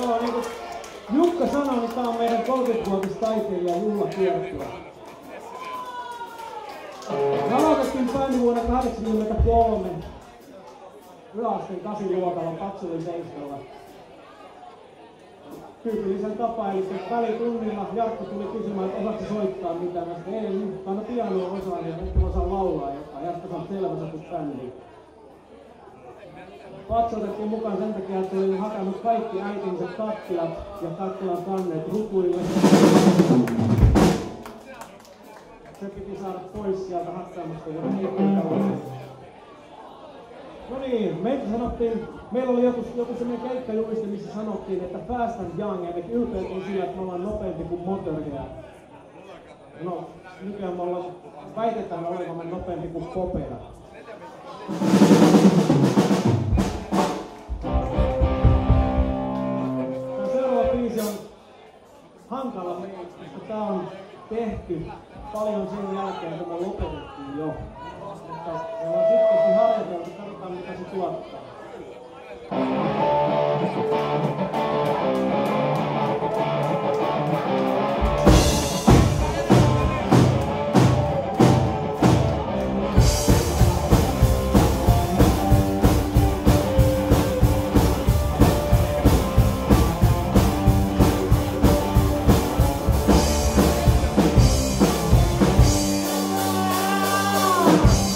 Joo, niin kuin Jukka sanoi, niin tämä on meidän 30-vuotistaiteilija juhlakiertue. Me aloitettiin bändi vuonna 1983 yläasteen kasiluokalla Patsulin seiskalla. Tyypillisen tapa, eli välitunnilla Jarkko tuli kysymään, että osaatko soittaa mitään. Mä sanoin, ei, nyt anna pianoa osaan ja nyt osaa laulaa jotain. Jarkko sanoi, selvä, sä bändiin. Patsa otettiin mukaan sen takia, että oli hakannut kaikki äitinsä kattilat ja kattilan kanneet rukuille. Se piti saada pois sieltä hakkaamasta ja heikkää No niin, meitä sanottiin, meillä oli joku, joku semmoinen keikkajulisti, missä sanottiin, että and Young, eli ylpeät on sillä, että me ollaan nopeampi kuin Motorhead. No, nykyään me ollaan, väitetään olevamme nopeampi kuin Popera. Tehty paljon sen jälkeen, kun me lopetettiin jo. Mutta me ollaan sittenkin harjoiteltu, katsotaan mitä se tuottaa. Música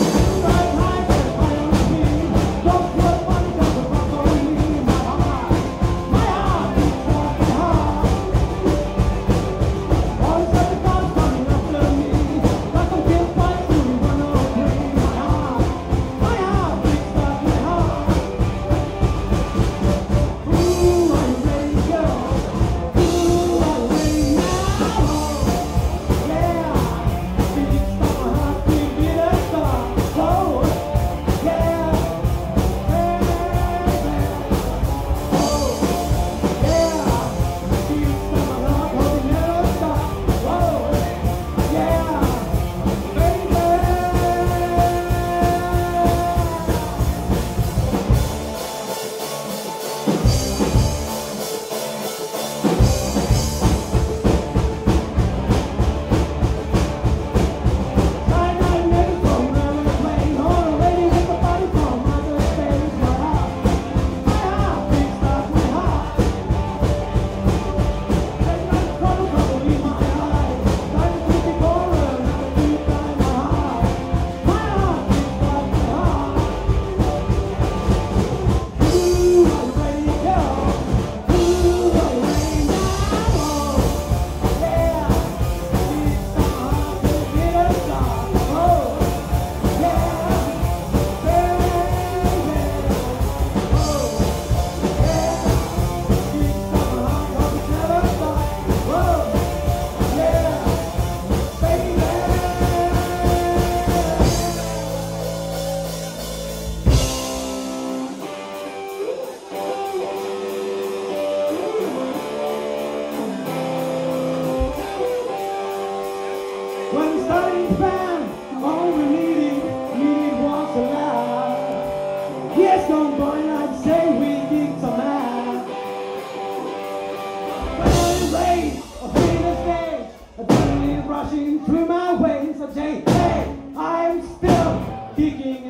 Kicking.